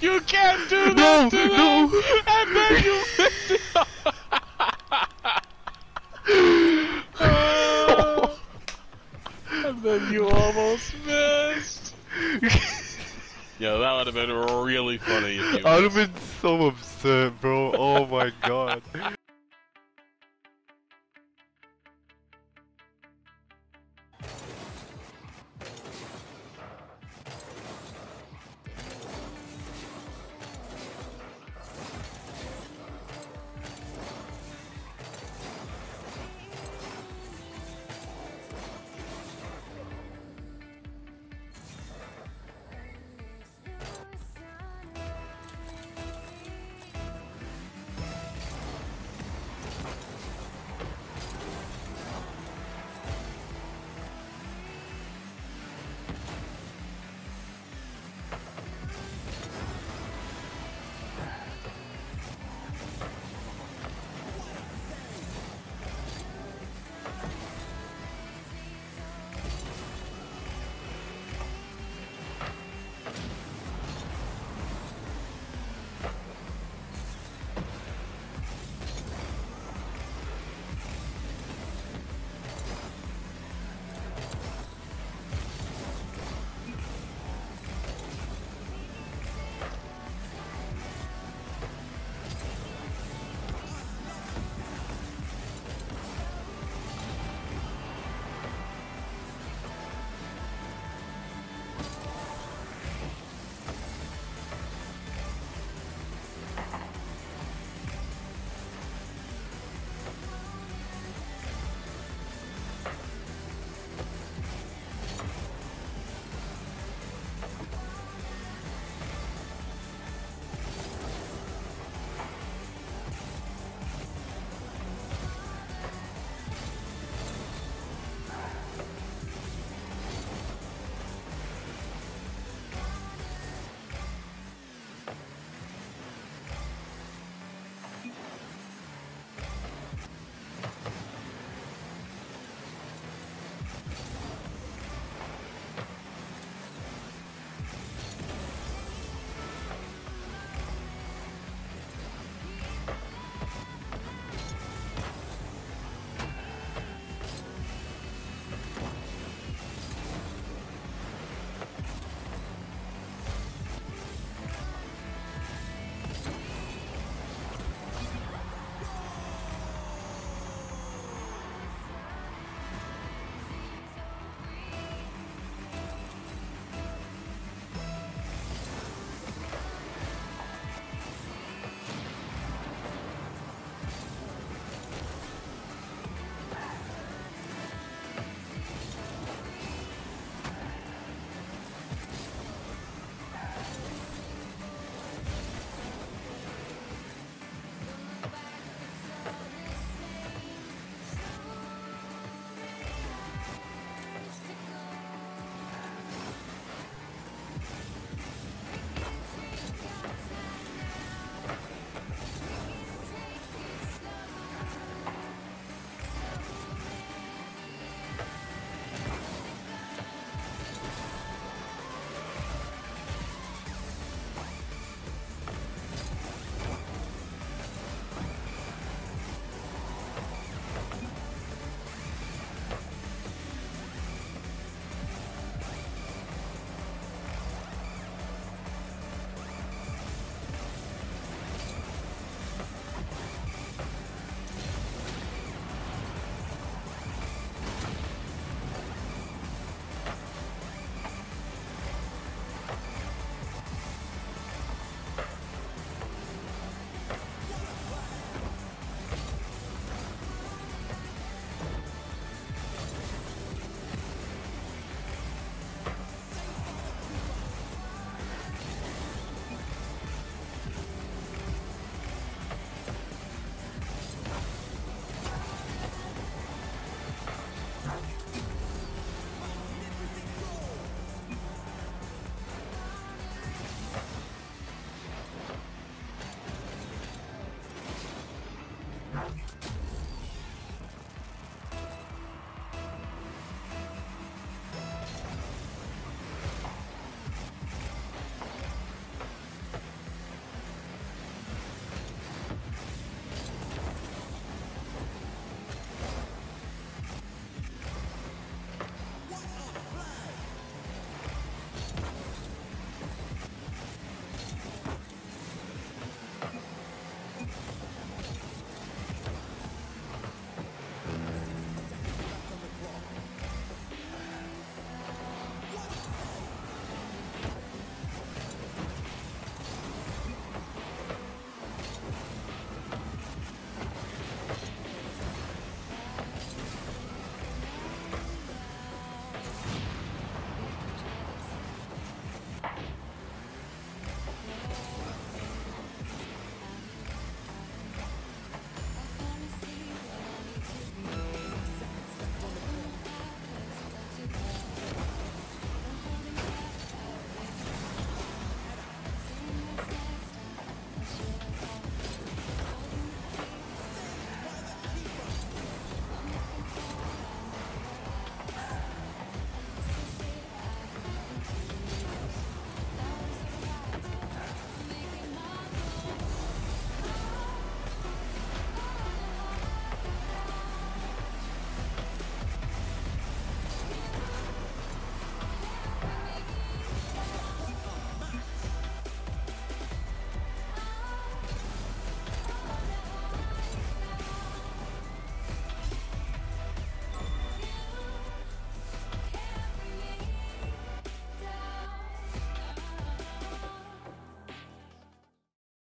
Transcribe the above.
You can't do No, that to no. And then you missed! Oh. and then you almost missed! Yeah, that would have been really funny if you I would have been so upset, bro. Oh my god.